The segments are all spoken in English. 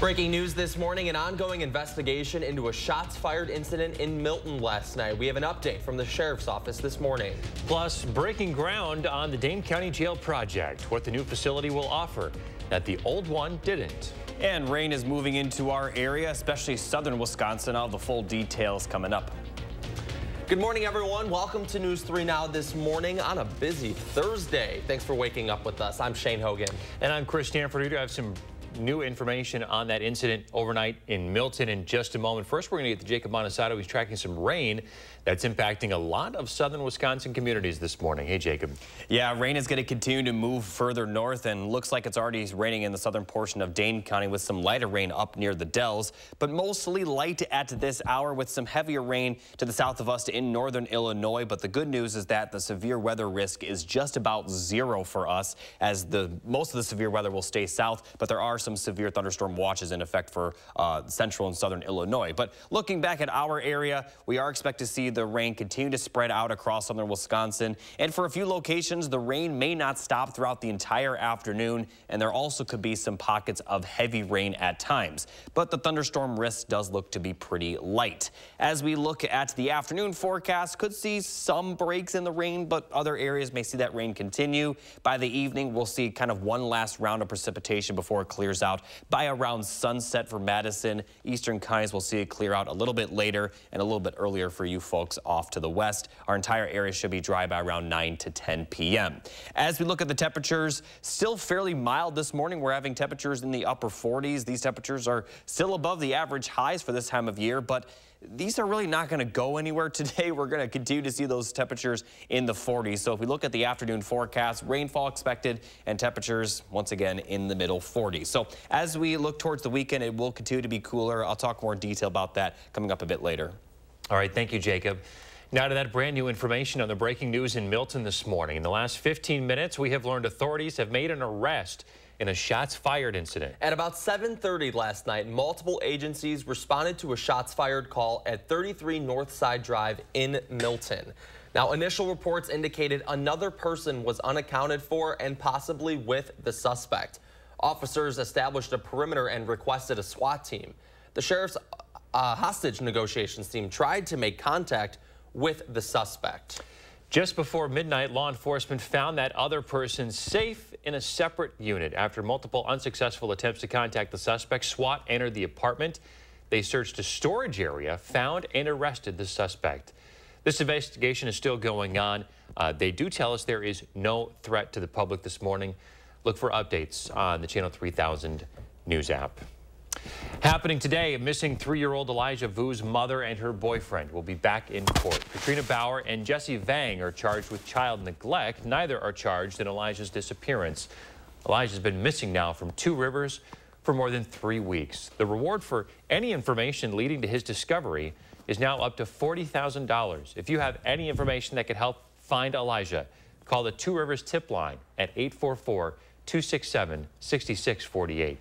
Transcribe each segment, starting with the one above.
Breaking news this morning, an ongoing investigation into a shots fired incident in Milton last night. We have an update from the sheriff's office this morning. Plus, breaking ground on the Dane County Jail project, what the new facility will offer that the old one didn't. And rain is moving into our area, especially southern Wisconsin. All the full details coming up. Good morning, everyone. Welcome to News 3 Now this morning on a busy Thursday. Thanks for waking up with us. I'm Shane Hogan. And I'm Chris Stanford. We do have some new information on that incident overnight in Milton in just a moment. First, we're going to get to Jacob Montesano. He's tracking some rain that's impacting a lot of southern Wisconsin communities this morning. Hey, Jacob. Yeah, rain is going to continue to move further north and looks like it's already raining in the southern portion of Dane County with some lighter rain up near the Dells, but mostly light at this hour with some heavier rain to the south of us in northern Illinois. But the good news is that the severe weather risk is just about zero for us as the most of the severe weather will stay south, but there are some severe thunderstorm watches in effect for uh, central and southern Illinois. But looking back at our area, we are expected to see the rain continue to spread out across southern Wisconsin. And for a few locations, the rain may not stop throughout the entire afternoon, and there also could be some pockets of heavy rain at times. But the thunderstorm risk does look to be pretty light. As we look at the afternoon forecast, could see some breaks in the rain, but other areas may see that rain continue. By the evening, we'll see kind of one last round of precipitation before it clears out. By around sunset for Madison, eastern counties will see it clear out a little bit later and a little bit earlier for you folks off to the west. Our entire area should be dry by around 9 to 10 p.m. As we look at the temperatures, still fairly mild this morning. We're having temperatures in the upper 40s. These temperatures are still above the average highs for this time of year, but these are really not going to go anywhere today. We're going to continue to see those temperatures in the 40s. So if we look at the afternoon forecast, rainfall expected and temperatures once again in the middle 40s. So as we look towards the weekend, it will continue to be cooler. I'll talk more in detail about that coming up a bit later. All right, thank you, Jacob. Now to that brand new information on the breaking news in Milton this morning. In the last 15 minutes, we have learned authorities have made an arrest in a shots fired incident. At about 7.30 last night, multiple agencies responded to a shots fired call at 33 Northside Drive in Milton. Now, initial reports indicated another person was unaccounted for and possibly with the suspect. Officers established a perimeter and requested a SWAT team. The sheriff's uh, hostage negotiations team tried to make contact with the suspect. Just before midnight, law enforcement found that other person safe in a separate unit. After multiple unsuccessful attempts to contact the suspect, SWAT entered the apartment. They searched a storage area, found and arrested the suspect. This investigation is still going on. Uh, they do tell us there is no threat to the public this morning. Look for updates on the Channel 3000 news app. Happening today, missing three-year-old Elijah Vue's mother and her boyfriend will be back in court. Katrina Baur and Jesse Vang are charged with child neglect. Neither are charged in Elijah's disappearance. Elijah's been missing now from Two Rivers for more than three weeks. The reward for any information leading to his discovery is now up to $40,000. If you have any information that could help find Elijah, call the Two Rivers tip line at 844 267 6648.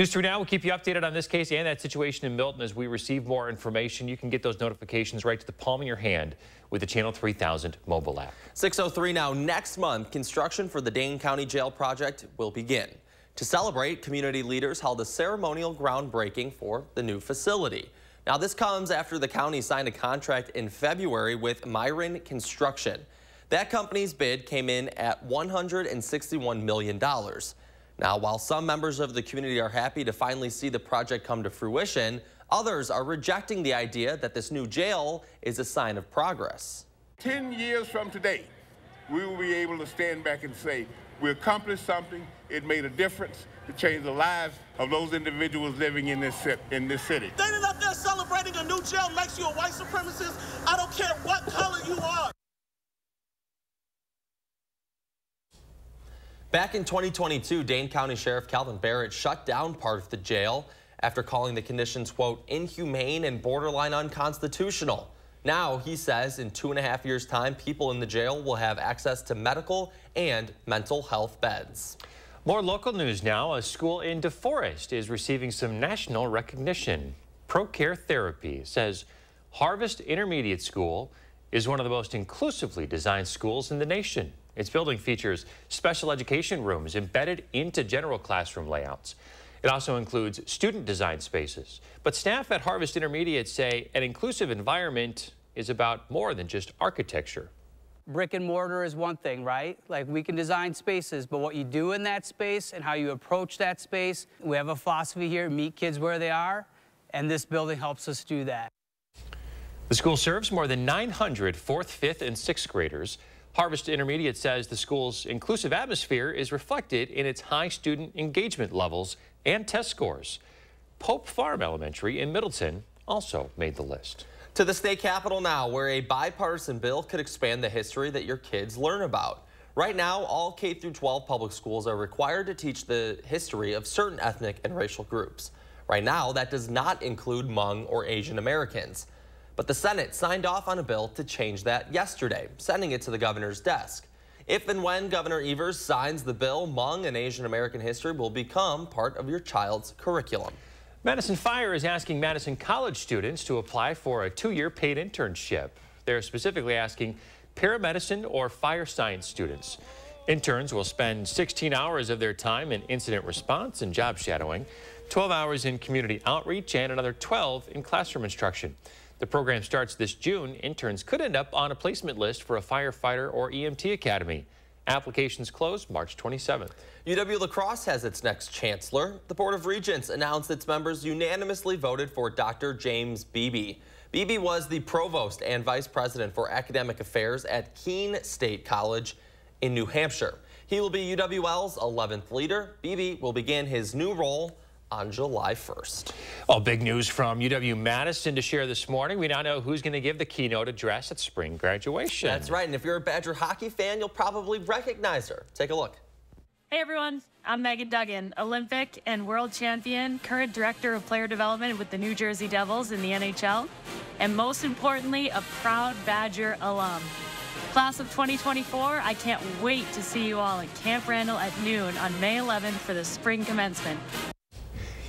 News 3 Now will keep you updated on this case and that situation in Milton as we receive more information. You can get those notifications right to the palm of your hand with the Channel 3000 mobile app. 603 now. Next month, construction for the Dane County Jail project will begin. To celebrate, community leaders held a ceremonial groundbreaking for the new facility. Now, this comes after the county signed a contract in February with Miron Construction. That company's bid came in at $161 million. Now, while some members of the community are happy to finally see the project come to fruition, others are rejecting the idea that this new jail is a sign of progress. 10 years from today, we will be able to stand back and say, we accomplished something, it made a difference to change the lives of those individuals living in this, in this city. Standing up there celebrating a new jail makes you a white supremacist. I don't care what color you are. Back in 2022, Dane County Sheriff Kalvin Barrett shut down part of the jail after calling the conditions, quote, inhumane and borderline unconstitutional. Now, he says in two and a half years' time, people in the jail will have access to medical and mental health beds. More local news now. A school in DeForest is receiving some national recognition. ProCare Therapy says Harvest Intermediate School is one of the most inclusively designed schools in the nation. Its building features special education rooms embedded into general classroom layouts. It also includes student design spaces. But staff at Harvest Intermediate say an inclusive environment is about more than just architecture. Brick and mortar is one thing, right? Like we can design spaces, but what you do in that space and how you approach that space, we have a philosophy here meet kids where they are, and this building helps us do that. The school serves more than 900 fourth, fifth, and sixth graders. Harvest Intermediate says the school's inclusive atmosphere is reflected in its high student engagement levels and test scores. Pope Farm Elementary in Middleton also made the list. To the state capitol now, where a bipartisan bill could expand the history that your kids learn about. Right now, all K through 12 public schools are required to teach the history of certain ethnic and racial groups. Right now, that does not include Hmong or Asian Americans. But the Senate signed off on a bill to change that yesterday, sending it to the governor's desk. If and when Governor Evers signs the bill, Hmong and Asian American history will become part of your child's curriculum. Madison Fire is asking Madison College students to apply for a two-year paid internship. They're specifically asking paramedicine or fire science students. Interns will spend 16 hours of their time in incident response and job shadowing, 12 hours in community outreach, and another 12 in classroom instruction. The program starts this June. Interns could end up on a placement list for a firefighter or EMT academy. Applications close March 27th. UW La Crosse has its next chancellor. The Board of Regents announced its members unanimously voted for Dr. James Beebe. Beebe was the provost and vice president for academic affairs at Keene State College in New Hampshire. He will be UWL's 11th leader. Beebe will begin his new role on July 1st. Well, big news from UW-Madison to share this morning. We now know who's going to give the keynote address at spring graduation. That's right. And if you're a Badger hockey fan, you'll probably recognize her. Take a look. Hey everyone, I'm Megan Duggan, Olympic and world champion, current director of player development with the New Jersey Devils in the NHL, and most importantly, a proud Badger alum. Class of 2024, I can't wait to see you all at Camp Randall at noon on May 11th for the spring commencement.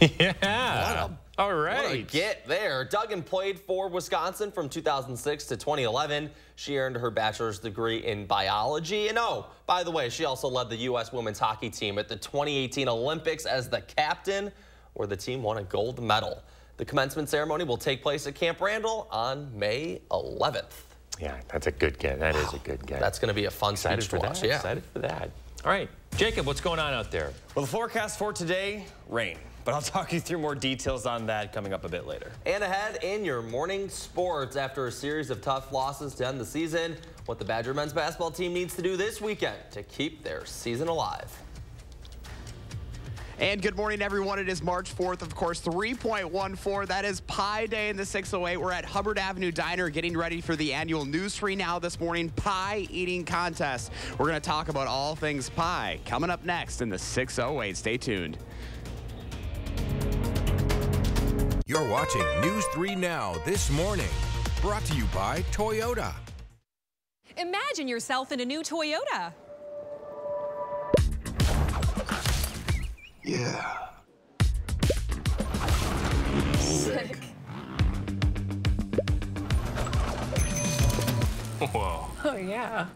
yeah. All right. What a get there. Duggan played for Wisconsin from 2006 to 2011. She earned her bachelor's degree in biology. And oh, by the way, she also led the U.S. women's hockey team at the 2018 Olympics as the captain, where the team won a gold medal. The commencement ceremony will take place at Camp Randall on May 11th. Yeah, that's a good get. That wow. is a good get. That's going to be a fun Excited speech for to watch. That. Yeah. Excited for that. All right, Jacob, what's going on out there? Well, the forecast for today, rain. But I'll talk you through more details on that coming up a bit later. And ahead in your morning sports, after a series of tough losses to end the season, what the Badger men's basketball team needs to do this weekend to keep their season alive. And good morning, everyone. It is March 4th, of course, 3.14. That is Pie Day in the 608. We're at Hubbard Avenue Diner getting ready for the annual News 3 Now this morning pie eating contest. We're going to talk about all things pie coming up next in the 608. Stay tuned. You're watching News 3 Now this morning. Brought to you by Toyota. Imagine yourself in a new Toyota. Yeah. Sick. Whoa. Oh, yeah.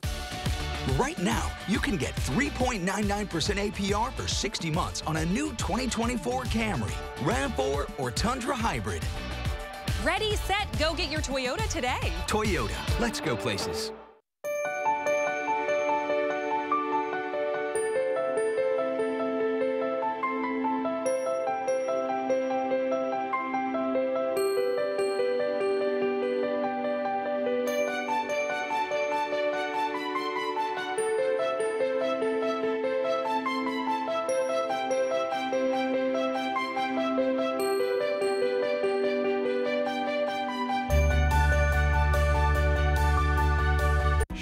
Right now, you can get 3.99% APR for 60 months on a new 2024 Camry, RAV4, or Tundra Hybrid. Ready, set, go get your Toyota today. Toyota, let's go places.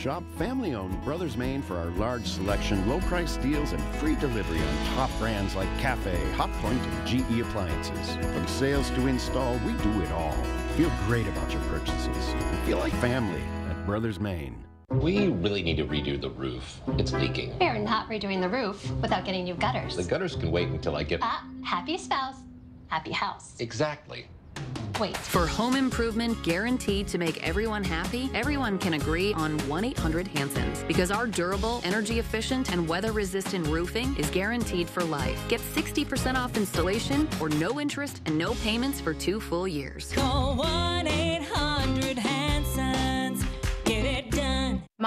Shop family owned Brothers Main for our large selection, low price deals, and free delivery on top brands like Cafe, Hotpoint, and GE appliances. From sales to install, we do it all. Feel great about your purchases. Feel like family at Brothers Main. We really need to redo the roof. It's leaking. We're not redoing the roof without getting new gutters. The gutters can wait until I get. Ah, happy spouse, happy house. Exactly. Wait. For home improvement guaranteed to make everyone happy, everyone can agree on 1 800 Hanson's because our durable, energy efficient, and weather resistant roofing is guaranteed for life. Get 60% off installation or no interest and no payments for two full years. Call 1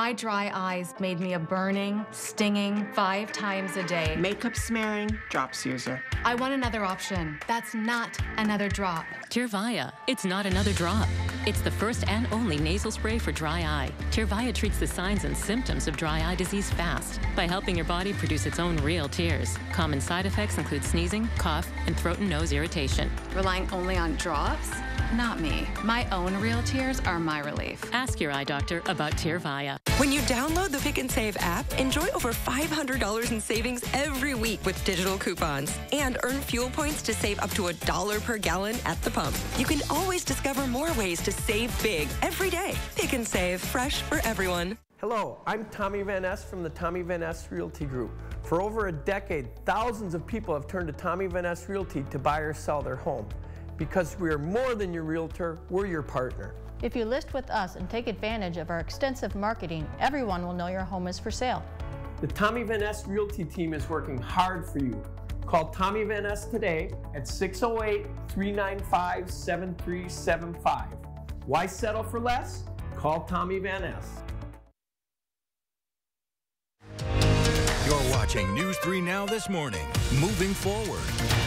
My dry eyes made me a burning, stinging five times a day. Makeup smearing, drops user. I want another option. That's not another drop. Tyrvaya. It's not another drop. It's the first and only nasal spray for dry eye. Tyrvaya treats the signs and symptoms of dry eye disease fast by helping your body produce its own real tears. Common side effects include sneezing, cough, and throat and nose irritation. Relying only on drops? Not me. My own real tears are my relief. Ask your eye doctor about Tyrvaya. When you download the Pick and Save app, enjoy over $500 in savings every week with digital coupons and earn fuel points to save up to a dollar per gallon at the pump. You can always discover more ways to save big every day. Pick and Save, fresh for everyone. Hello, I'm Tommy Van Ness from the Tommy Van Ness Realty Group. For over a decade, thousands of people have turned to Tommy Van Ness Realty to buy or sell their home. Because we are more than your realtor, we're your partner. If you list with us and take advantage of our extensive marketing, everyone will know your home is for sale. The Tommy Van Ness Realty team is working hard for you. Call Tommy Van Ness today at 608 395 7375. Why settle for less? Call Tommy Van Ness. You're watching News 3 Now this morning. Moving forward.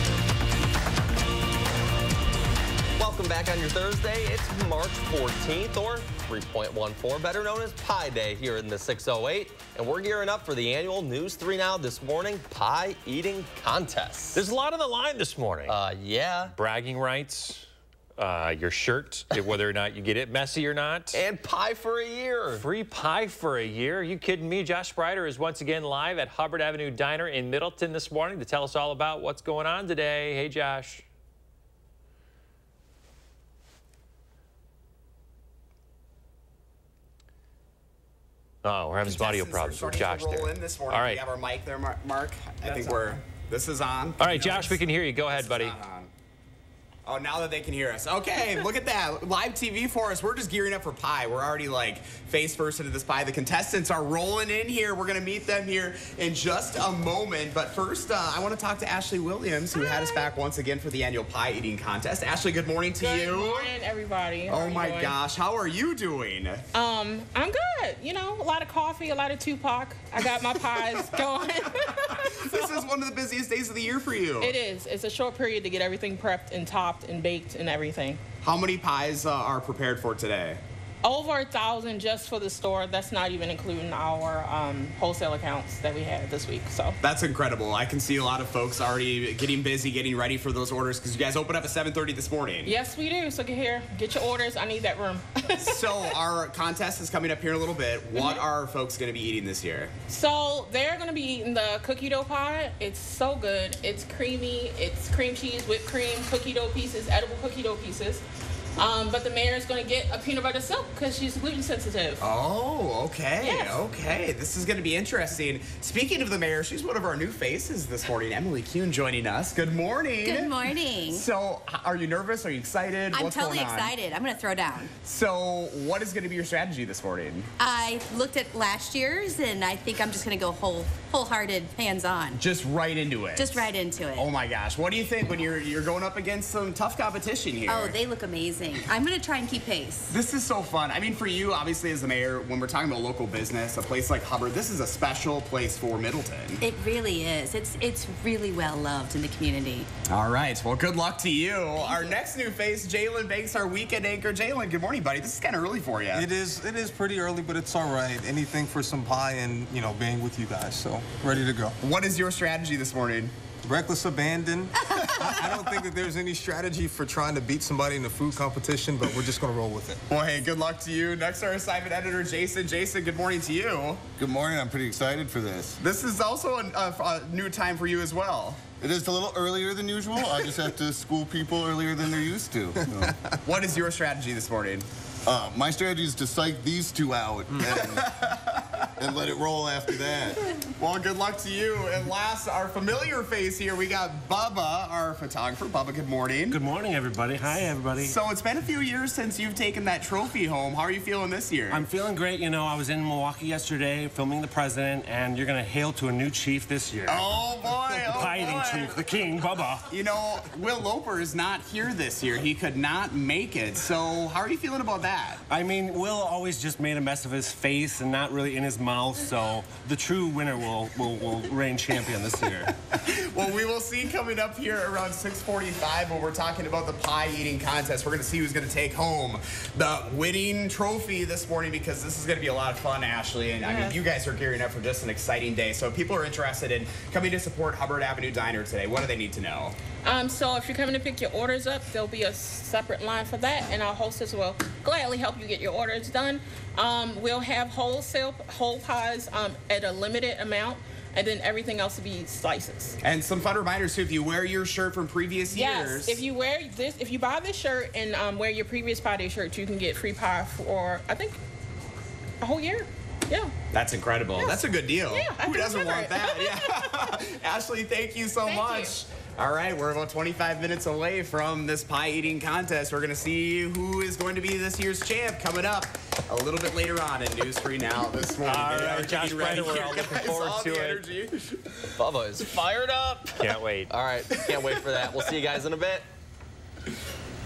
Welcome back on your Thursday. It's March 14th or 3.14, better known as Pie Day here in the 608. And we're gearing up for the annual News 3 Now this morning pie eating contest. There's a lot on the line this morning. Uh, yeah. Bragging rights, uh, your shirt, whether or not you get it messy or not. And pie for a year. Free pie for a year. Are you kidding me? Josh Spreiter is once again live at Hubbard Avenue Diner in Middleton this morning to tell us all about what's going on today. Hey, Josh. Oh, we're having some audio problems with Josh roll there. in this morning. All right. We have our mic there, Mark. I That's think we're. This is on. All right, Josh, we can hear you. Go ahead, buddy. Oh, now that they can hear us. Okay, look at that. Live TV for us. We're just gearing up for pie. We're already like face first into this pie. The contestants are rolling in here. We're going to meet them here in just a moment. But first, uh, I want to talk to Ashley Williams, who had us back once again for the annual pie eating contest. Ashley, good morning to Good you. Good morning, everybody. How Oh my doing? gosh, how are you doing? Um, I'm good. You know, a lot of coffee, a lot of Tupac. I got my pies going. this is one of the busiest days of the year for you. It is. It's a short period to get everything prepped and topped and baked and everything. How many pies uh, are prepared for today? Over a thousand just for the store. That's not even including our um, wholesale accounts that we had this week. So That's incredible. I can see a lot of folks already getting busy, getting ready for those orders because you guys open up at 7:30 this morning. yes, we do. So get here, get your orders. I need that room. so our contest is coming up here in a little bit. What are folks going to be eating this year? So they're gonna be eating the cookie dough pie. It's so good. It's creamy. It's cream cheese, whipped cream, cookie dough pieces, edible cookie dough pieces. Um, but the mayor is gonna get a peanut butter silk because she's gluten sensitive. Oh, okay, Yes. okay. This is going to be interesting. Speaking of the mayor, she's one of our new faces this morning. Emily Kuhn joining us. Good morning. Good morning. So, are you nervous? Are you excited? I'm What's totally going on? excited. I'm going to throw down. So, what is going to be your strategy this morning? I looked at last year's, and I think I'm just going to go whole, wholehearted, hands-on. Just right into it. Just right into it. Oh my gosh, what do you think when you're you're going up against some tough competition here? Oh, they look amazing. I'm going to try and keep pace. This is so fun. I mean, for you, obviously, as the mayor, when we're talking about local business, a place like Hubbard, this is a special place for Middleton. It really is. It's it's really well loved in the community. All right. Well, good luck to you. Our next new face, Jalen Banks, our weekend anchor. Jalen, good morning, buddy. This is kind of early for you. It is. It is pretty early, but it's all right. Anything for some pie and you know being with you guys. So ready to go. What is your strategy this morning? Reckless abandon. I, I don't think that there's any strategy for trying to beat somebody in a food competition, but we're just gonna roll with it. Well, hey, good luck to you. Next, our assignment editor, Jason. Jason, good morning to you. Good morning. I'm pretty excited for this. This is also a, a, a new time for you as well. It is a little earlier than usual. I just have to school people earlier than they're used to. So. what is your strategy this morning? Uh, my strategy is to psych these two out and and let it roll after that. Well, good luck to you. And last, our familiar face here, we got Bubba, our photographer. Bubba, good morning. Good morning, everybody. Hi, everybody. So it's been a few years since you've taken that trophy home. How are you feeling this year? I'm feeling great. You know, I was in Milwaukee yesterday filming the president, and you're going to hail to a new chief this year. Oh, boy. the Oh, eating boy. chief, the king, Bubba. You know, Will Loper is not here this year. He could not make it. So how are you feeling about that? I mean, Will always just made a mess of his face and not really in his mouth, so the true winner will, will, will reign champion this year. Well, we will see coming up here around 6:45 when we're talking about the pie eating contest. We're going to see who's going to take home the winning trophy this morning because this is going to be a lot of fun, Ashley. And I mean, you guys are gearing up for just an exciting day. So if people are interested in coming to support Hubbard Avenue Diner today, what do they need to know? Um, so if you're coming to pick your orders up, there'll be a separate line for that, and our hostess will gladly help you get your orders done. Um, we'll have wholesale whole pies um, at a limited amount, and then everything else will be slices. And some fun reminders too. If you wear your shirt from previous years, Yes, if you wear this, if you buy this shirt and um, wear your previous pie day shirt, you can get free pie for I think a whole year. Yeah. That's incredible. That's a good deal. Yeah, Who doesn't want it. that? Yeah. Ashley, thank you so Thank much. All right, we're about 25 minutes away from this pie eating contest. We're going to see who is going to be this year's champ coming up a little bit later on in News 3 Now this morning. All They right, are Josh getting ready Brennan, we're all looking forward All to it. energy. Bubba is fired up. Can't wait. All right, can't wait for that. We'll see you guys in a bit.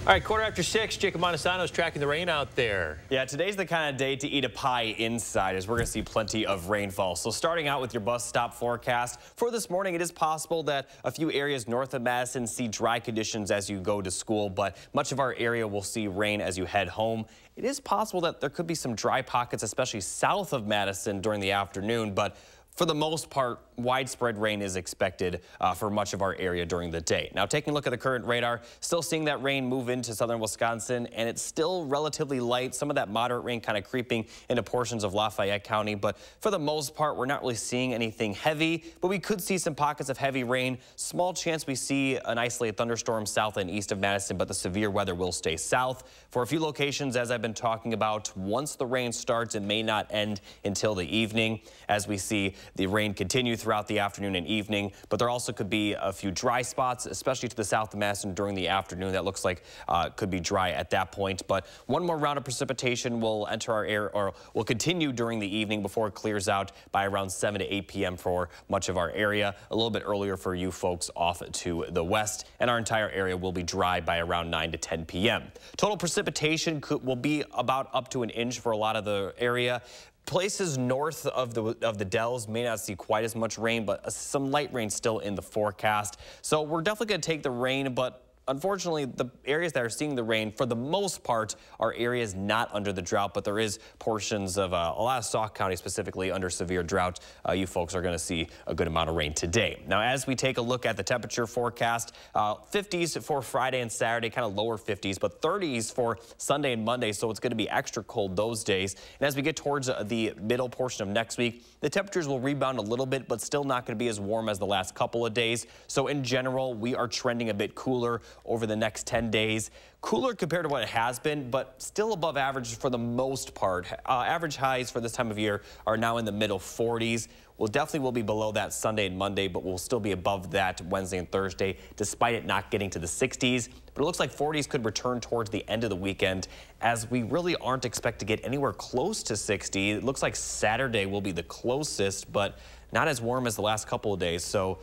All right, quarter after six, Jacob Montesano's tracking the rain out there. Yeah, today's the kind of day to eat a pie inside as we're going to see plenty of rainfall. So starting out with your bus stop forecast, for this morning it is possible that a few areas north of Madison see dry conditions as you go to school, but much of our area will see rain as you head home. It is possible that there could be some dry pockets, especially south of Madison during the afternoon, but for the most part, widespread rain is expected uh, for much of our area during the day. Now, taking a look at the current radar, still seeing that rain move into southern Wisconsin, and it's still relatively light. Some of that moderate rain kind of creeping into portions of Lafayette County, but for the most part, we're not really seeing anything heavy, but we could see some pockets of heavy rain. Small chance we see an isolated thunderstorm south and east of Madison, but the severe weather will stay south. For a few locations, as I've been talking about, once the rain starts, it may not end until the evening as we see the rain continue throughout the afternoon and evening, but there also could be a few dry spots, especially to the south of Madison during the afternoon. That looks like uh, could be dry at that point. But one more round of precipitation will enter our air or will continue during the evening before it clears out by around 7 to 8 p.m. for much of our area. A little bit earlier for you folks off to the west, and our entire area will be dry by around 9 to 10 p.m. Total precipitation could, will be about up to an inch for a lot of the area. Places north of the of the Dells may not see quite as much rain, but some light rain still in the forecast. So we're definitely going to take the rain, but Unfortunately, the areas that are seeing the rain, for the most part, are areas not under the drought, but there is portions of uh, a lot of Sauk County specifically under severe drought. Uh, you folks are going to see a good amount of rain today. Now, as we take a look at the temperature forecast, uh, 50s for Friday and Saturday, kind of lower 50s, but 30s for Sunday and Monday, so it's going to be extra cold those days. And as we get towards uh, the middle portion of next week, the temperatures will rebound a little bit, but still not going to be as warm as the last couple of days. So in general, we are trending a bit cooler over the next 10 days. Cooler compared to what it has been, but still above average for the most part. Uh, average highs for this time of year are now in the middle 40s. We'll definitely will be below that Sunday and Monday, but we'll still be above that Wednesday and Thursday, despite it not getting to the 60s. But it looks like 40s could return towards the end of the weekend, as we really aren't expected to get anywhere close to 60. It looks like Saturday will be the closest, but not as warm as the last couple of days. So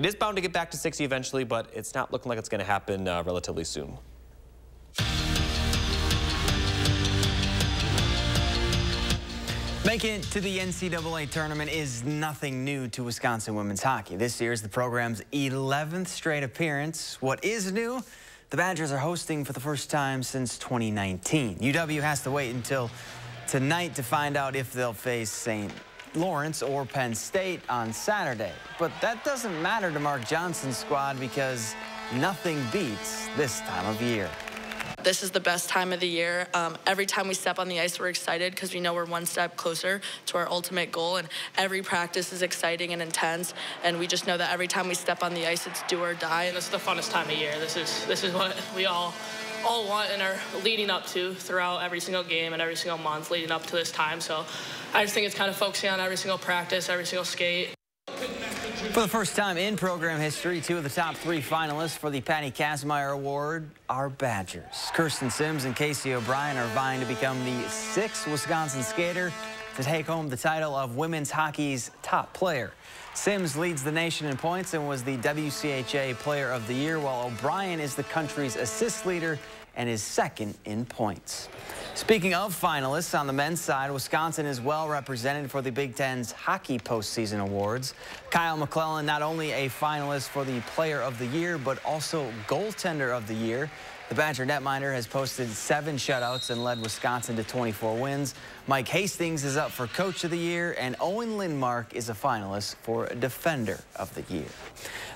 it is bound to get back to 60 eventually, but it's not looking like it's going to happen uh, relatively soon. Making it to the NCAA tournament is nothing new to Wisconsin women's hockey. This year is the program's 11th straight appearance. What is new? The Badgers are hosting for the first time since 2019. UW has to wait until tonight to find out if they'll face St. Lawrence or Penn State on Saturday. But that doesn't matter to Mark Johnson's squad because nothing beats this time of year. This is the best time of the year. Um, every time we step on the ice, we're excited because we know we're one step closer to our ultimate goal. And every practice is exciting and intense. And we just know that every time we step on the ice, it's do or die. And this is the funnest time of year. This is this is what we all all want and are leading up to throughout every single game and every single month leading up to this time. So I just think it's kind of focusing on every single practice, every single skate. For the first time in program history, two of the top three finalists for the Patty Kazmaier Award are Badgers. Kirsten Simms and Casey O'Brien are vying to become the sixth Wisconsin skater to take home the title of women's hockey's top player. Simms leads the nation in points and was the WCHA Player of the Year, while O'Brien is the country's assist leader and is second in points. Speaking of finalists, on the men's side, Wisconsin is well represented for the Big Ten's Hockey Postseason Awards. Kyle McClellan, not only a finalist for the Player of the Year, but also Goaltender of the Year. The Badger netminder has posted seven shutouts and led Wisconsin to 24 wins. Mike Hastings is up for Coach of the Year, and Owen Lindmark is a finalist for Defender of the Year.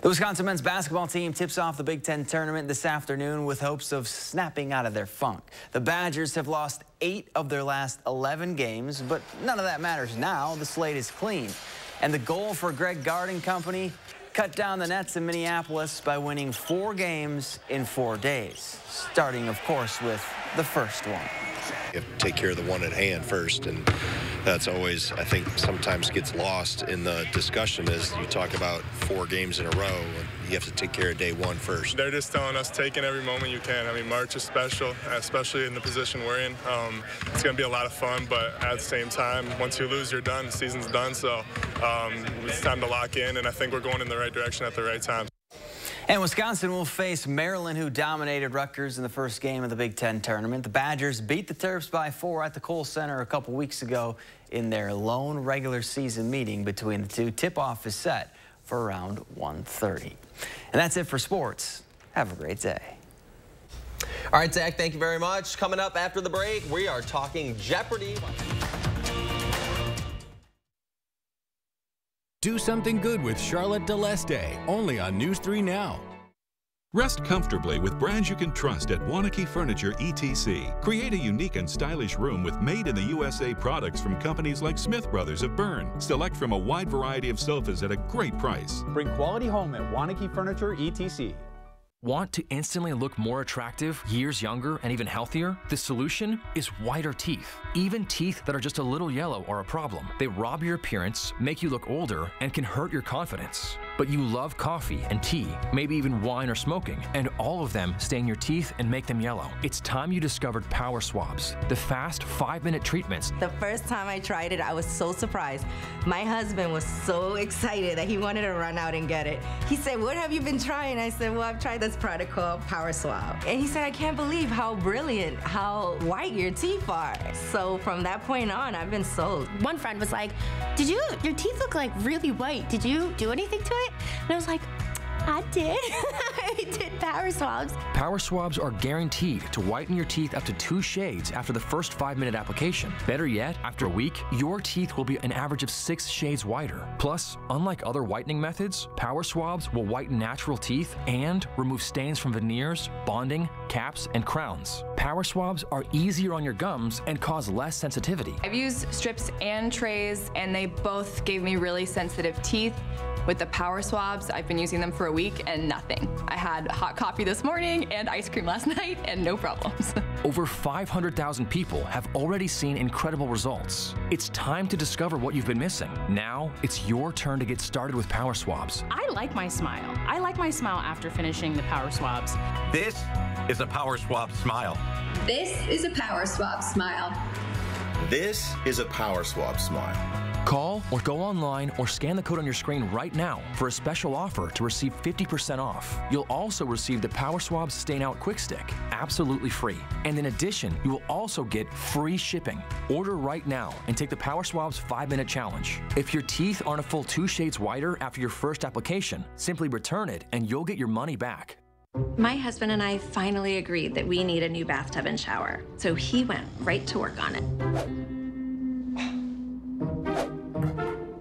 The Wisconsin men's basketball team tips off the Big Ten tournament this afternoon with hopes of snapping out of their funk. The Badgers have lost eight of their last 11 games, but none of that matters now. The slate is clean. And the goal for Greg Gard and company cut down the nets in Minneapolis by winning four games in four days, starting, of course, with the first one. You have to take care of the one at hand first, and that's always, I think, sometimes gets lost in the discussion as you talk about four games in a row. And you have to take care of day one first. They're just telling us taking every moment you can. I mean, March is special, especially in the position we're in. Um, it's going to be a lot of fun, but at the same time, once you lose, you're done. The season's done, so um, it's time to lock in, and I think we're going in the right direction at the right time. And Wisconsin will face Maryland, who dominated Rutgers in the first game of the Big Ten tournament. The Badgers beat the Terps by four at the Kohl Center a couple weeks ago in their lone regular season meeting between the two. Tip-off is set for around 1.30. And that's it for sports. Have a great day. All right, Zach, thank you very much. Coming up after the break, we are talking Jeopardy. Do something good with Charlotte Deleste, only on News 3 Now. Rest comfortably with brands you can trust at Waunakee Furniture ETC. Create a unique and stylish room with made in the USA products from companies like Smith Brothers of Berne. Select from a wide variety of sofas at a great price. Bring quality home at Waunakee Furniture ETC. Want to instantly look more attractive, years younger, and even healthier? The solution is whiter teeth. Even teeth that are just a little yellow are a problem. They rob your appearance, make you look older, and can hurt your confidence. But you love coffee and tea, maybe even wine or smoking, and all of them stain your teeth and make them yellow. It's time you discovered Power Swabs, the fast five minute treatments. The first time I tried it, I was so surprised. My husband was so excited that he wanted to run out and get it. He said, What have you been trying? I said, Well, I've tried this product called Power Swab. And he said, I can't believe how brilliant, how white your teeth are. So from that point on, I've been sold. One friend was like, Did you, your teeth look like really white. Did you do anything to it? And I was like, I did. I did power swabs. Power Swabs are guaranteed to whiten your teeth up to two shades after the first five minute application. Better yet, after a week, your teeth will be an average of six shades whiter. Plus, unlike other whitening methods, Power Swabs will whiten natural teeth and remove stains from veneers, bonding, caps, and crowns. Power Swabs are easier on your gums and cause less sensitivity. I've used strips and trays, and they both gave me really sensitive teeth. With the power swabs, I've been using them for a week and nothing. I had hot coffee this morning and ice cream last night and no problems. Over 500,000 people have already seen incredible results. It's time to discover what you've been missing. Now, it's your turn to get started with Power Swabs. I like my smile. I like my smile after finishing the power swabs. This is a Power Swab smile. This is a Power Swab smile. This is a Power Swab smile. Call or go online or scan the code on your screen right now for a special offer to receive 50% off. You'll also receive the Power Swab Stain Out Quick Stick, absolutely free. And in addition, you will also get free shipping. Order right now and take the Power Swab's 5 minute challenge. If your teeth aren't a full two shades whiter after your first application, simply return it and you'll get your money back. My husband and I finally agreed that we need a new bathtub and shower, so he went right to work on it.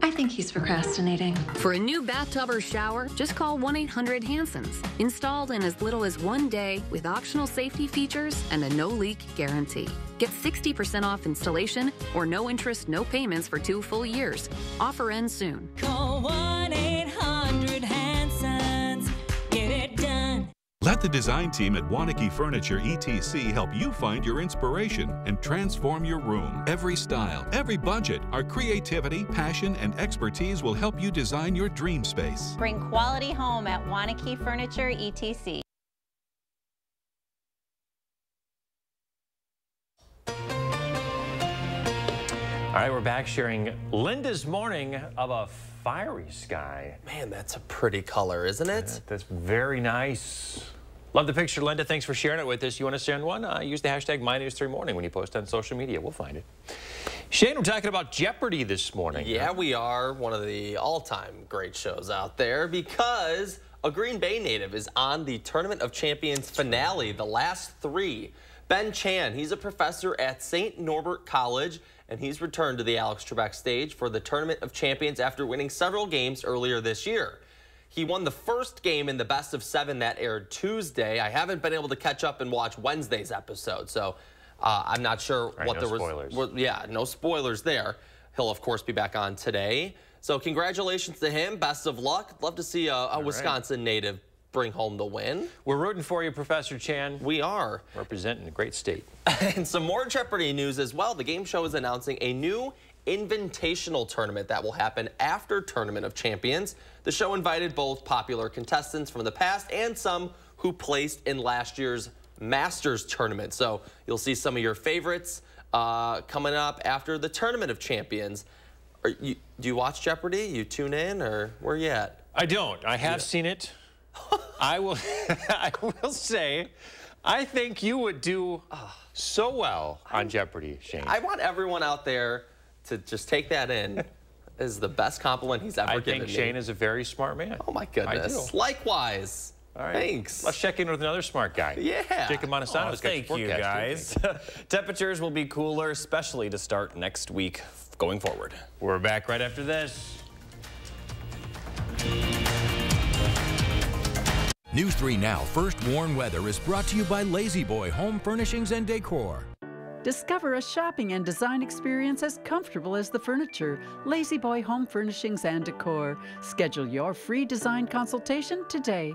I think he's procrastinating. For a new bathtub or shower, just call 1 800 Hansons. Installed in as little as one day with optional safety features and a no leak guarantee. Get 60% off installation or no interest, no payments for two full years. Offer ends soon. Call 1 800 Let the design team at Waunakee Furniture ETC help you find your inspiration and transform your room. Every style, every budget, our creativity, passion, and expertise will help you design your dream space. Bring quality home at Waunakee Furniture ETC. All right, we're back sharing Linda's morning of a fiery sky. Man, that's a pretty color, isn't it? That's very nice. Love the picture, Linda. Thanks for sharing it with us. You want to send one? Uh, use the hashtag MyNews3Morning when you post on social media. We'll find it. Shane, we're talking about Jeopardy this morning. Yeah, we are. One of the all-time great shows out there because a Green Bay native is on the Tournament of Champions finale, the last three. Ben Chan, he's a professor at St. Norbert College, and he's returned to the Alex Trebek stage for the Tournament of Champions after winning several games earlier this year. He won the first game in the best of seven that aired Tuesday. I haven't been able to catch up and watch Wednesday's episode, so uh, I'm not sure Right, what no there was. spoilers. what- yeah, no spoilers there. He'll, of course, be back on today. So congratulations to him. Best of luck. Love to see a, a right. Wisconsin native bring home the win. We're rooting for you, Professor Chan. We are. Representing a great state. And some more Jeopardy news as well. The game show is announcing a new invitational tournament that will happen after Tournament of Champions. The show invited both popular contestants from the past and some who placed in last year's Masters tournament. So you'll see some of your favorites uh, coming up after the Tournament of Champions. Are you, do you watch Jeopardy? You tune in or where you at? I don't. I have seen it. I will. I will say, I think you would do so well on Jeopardy, Shane. I want everyone out there to just take that in as the best compliment he's ever I given think me. Shane is a very smart man. Oh my goodness. do. Likewise. All right. Thanks. Let's check in with another smart guy. Yeah. Jacob Montesano. Oh, thank you, guys. Temperatures will be cooler, especially to start next week going forward. We're back right after this. News 3 Now First Warn Weather is brought to you by La-Z-Boy Home Furnishings and Decor. Discover a shopping and design experience as comfortable as the furniture. La-Z-Boy Home Furnishings and Decor. Schedule your free design consultation today.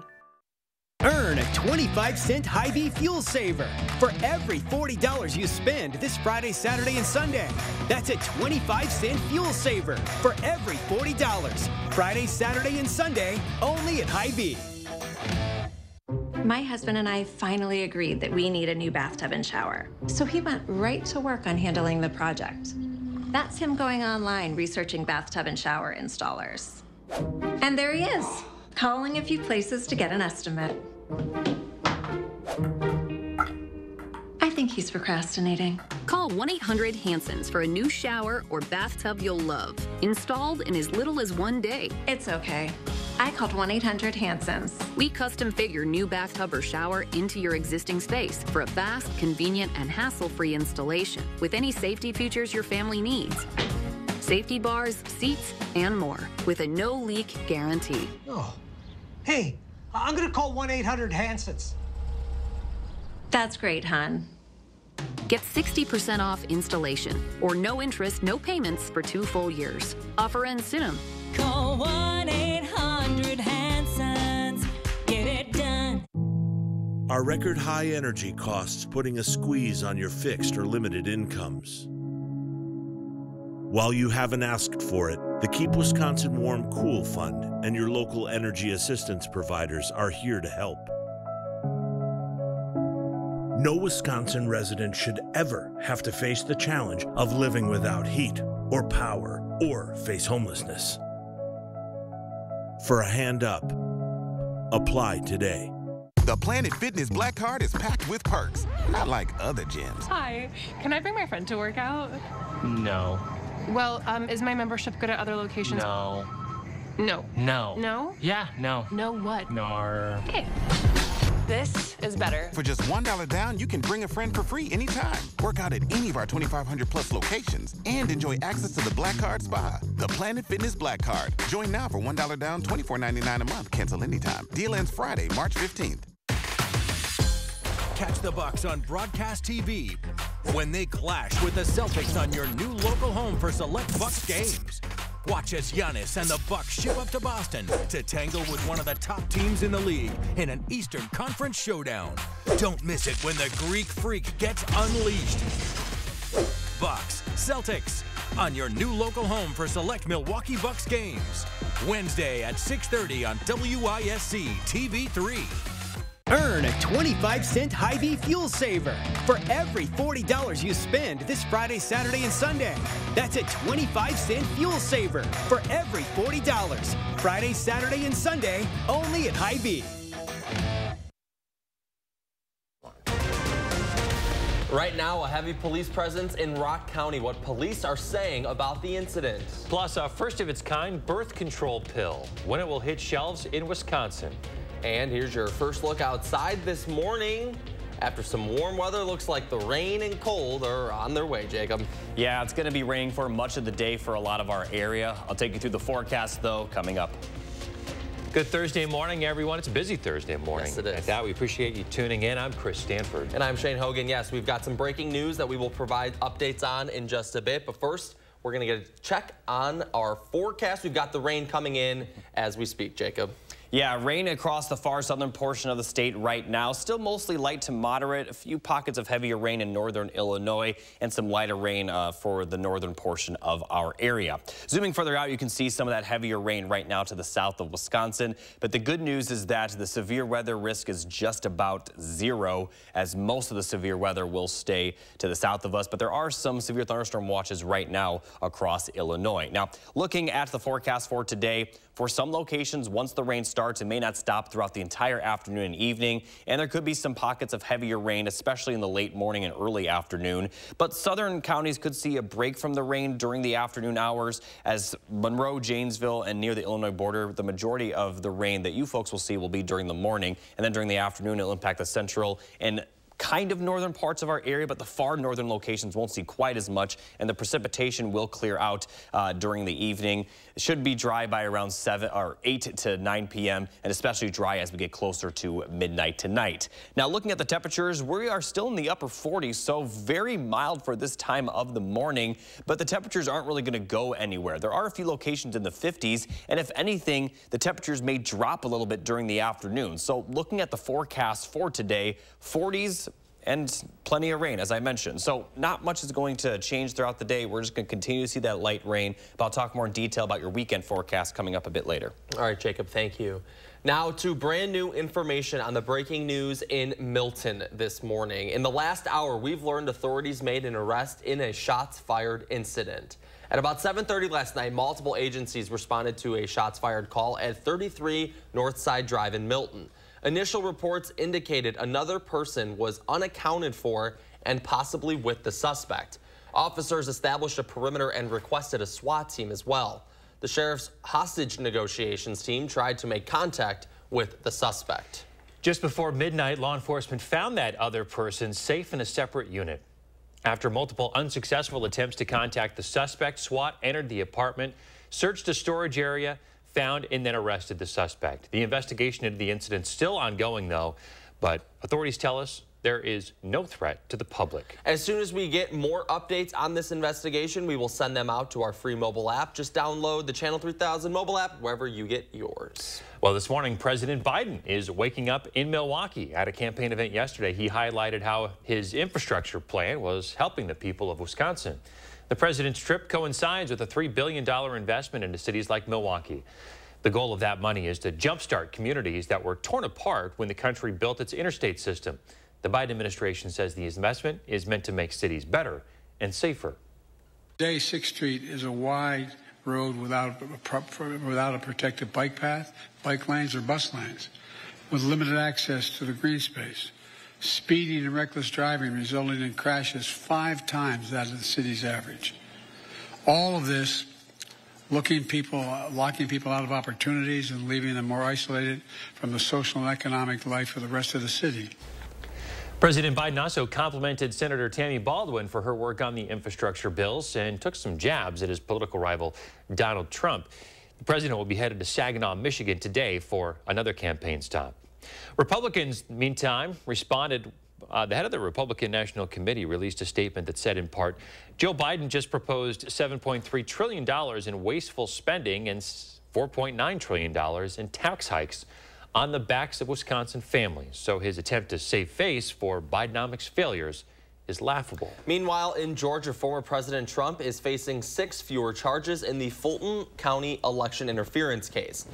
Earn a 25 cent Hy-Vee fuel saver for every $40 you spend this Friday, Saturday, and Sunday. That's a 25 cent fuel saver for every $40. Friday, Saturday, and Sunday only at Hy-Vee. My husband and I finally agreed that we need a new bathtub and shower. So he went right to work on handling the project. That's him going online researching bathtub and shower installers. And there he is, calling a few places to get an estimate. I think he's procrastinating. Call 1 800 Hansons for a new shower or bathtub you'll love. Installed in as little as one day. It's okay. I called 1 800 Hansons. We custom fit your new bathtub or shower into your existing space for a fast, convenient, and hassle free installation with any safety features your family needs. Safety bars, seats, and more with a no leak guarantee. Oh, hey, I'm gonna call 1 800 Hansons. That's great, hon. Get 60% off installation or no interest, no payments for two full years. Offer ends soon. Call 1 800 Are record high energy costs putting a squeeze on your fixed or limited incomes? While you haven't asked for it, the Keep Wisconsin Warm Cool Fund and your local energy assistance providers are here to help. No Wisconsin resident should ever have to face the challenge of living without heat or power or face homelessness. For a hand up, apply today. The Planet Fitness Black Card is packed with perks, not like other gyms. Hi, can I bring my friend to work out? No. Well, um, is my membership good at other locations? No. No. No. No? Yeah, no. No what? Nar. Okay. This is is better. For just $1 down, you can bring a friend for free anytime. Work out at any of our 2,500 plus locations and enjoy access to the Black Card Spa. The Planet Fitness Black Card. Join now for $1 down, $24.99 a month. Cancel anytime. Deal ends Friday, March 15th. Catch the Bucks on broadcast TV when they clash with the Celtics on your new local home for select Bucks games. Watch as Giannis and the Bucks ship up to Boston to tangle with one of the top teams in the league in an Eastern Conference showdown. Don't miss it when the Greek Freak gets unleashed. Bucks, Celtics, on your new local home for select Milwaukee Bucks games. Wednesday at 6:30 on WISC TV3. Earn a 25 cent Hy-Vee fuel saver for every $40 you spend this Friday, Saturday, and Sunday. That's a 25 cent fuel saver for every $40. Friday, Saturday, and Sunday only at Hy-Vee. Right now, a heavy police presence in Rock County. What police are saying about the incident. Plus, a first of its kind birth control pill. When it will hit shelves in Wisconsin. And here's your first look outside this morning. After some warm weather, looks like the rain and cold are on their way, Jacob. Yeah, it's going to be raining for much of the day for a lot of our area. I'll take you through the forecast, though, coming up. Good Thursday morning, everyone. It's a busy Thursday morning. Yes, it is. At that, we appreciate you tuning in. I'm Chris Stanford. And I'm Shane Hogan. Yes, we've got some breaking news that we will provide updates on in just a bit. But first, we're going to get a check on our forecast. We've got the rain coming in as we speak, Jacob. Yeah, rain across the far southern portion of the state right now. Still mostly light to moderate. A few pockets of heavier rain in northern Illinois and some lighter rain uh, for the northern portion of our area. Zooming further out, you can see some of that heavier rain right now to the south of Wisconsin. But the good news is that the severe weather risk is just about zero as most of the severe weather will stay to the south of us. But there are some severe thunderstorm watches right now across Illinois. Now, looking at the forecast for today, for some locations, once the rain starts, it may not stop throughout the entire afternoon and evening, and there could be some pockets of heavier rain, especially in the late morning and early afternoon. But southern counties could see a break from the rain during the afternoon hours as Monroe, Janesville, and near the Illinois border, the majority of the rain that you folks will see will be during the morning, and then during the afternoon, it'll impact the central and kind of northern parts of our area, but the far northern locations won't see quite as much, and the precipitation will clear out uh, during the evening. It should be dry by around 7 or 8 to 9 p.m., and especially dry as we get closer to midnight tonight. Now, looking at the temperatures, we are still in the upper 40s, so very mild for this time of the morning, but the temperatures aren't really going to go anywhere. There are a few locations in the 50s, and if anything, the temperatures may drop a little bit during the afternoon. So looking at the forecast for today, 40s and plenty of rain, as I mentioned. So not much is going to change throughout the day. We're just going to continue to see that light rain. But I'll talk more in detail about your weekend forecast coming up a bit later. All right, Jacob, thank you. Now to brand new information on the breaking news in Milton this morning. In the last hour, we've learned authorities made an arrest in a shots fired incident. At about 7.30 last night, multiple agencies responded to a shots fired call at 33 Northside Drive in Milton. Initial reports indicated another person was unaccounted for and possibly with the suspect. Officers established a perimeter and requested a SWAT team as well. The sheriff's hostage negotiations team tried to make contact with the suspect. Just before midnight, law enforcement found that other person safe in a separate unit. After multiple unsuccessful attempts to contact the suspect, SWAT entered the apartment, searched a storage area, found and then arrested the suspect. The investigation into the incident still ongoing, though, but authorities tell us there is no threat to the public. As soon as we get more updates on this investigation, we will send them out to our free mobile app. Just download the Channel 3000 mobile app wherever you get yours. Well, this morning, President Biden is waking up in Milwaukee. At a campaign event yesterday, he highlighted how his infrastructure plan was helping the people of Wisconsin. The president's trip coincides with a $3 billion investment into cities like Milwaukee. The goal of that money is to jumpstart communities that were torn apart when the country built its interstate system. The Biden administration says the investment is meant to make cities better and safer. Today, 6th Street is a wide road without a, without a protected bike path, bike lanes, or bus lanes, with limited access to the green space. Speeding and reckless driving resulting in crashes five times that of the city's average. All of this looking people, locking people out of opportunities and leaving them more isolated from the social and economic life of the rest of the city. President Biden also complimented Senator Tammy Baldwin for her work on the infrastructure bills and took some jabs at his political rival, Donald Trump. The president will be headed to Saginaw, Michigan today for another campaign stop. Republicans, meantime, responded. Uh, the head of the Republican National Committee released a statement that said, in part, Joe Biden just proposed $7.3 trillion in wasteful spending and $4.9 trillion in tax hikes on the backs of Wisconsin families. So his attempt to save face for Bidenomics failures is laughable. Meanwhile, in Georgia, former President Trump is facing six fewer charges in the Fulton County election interference case.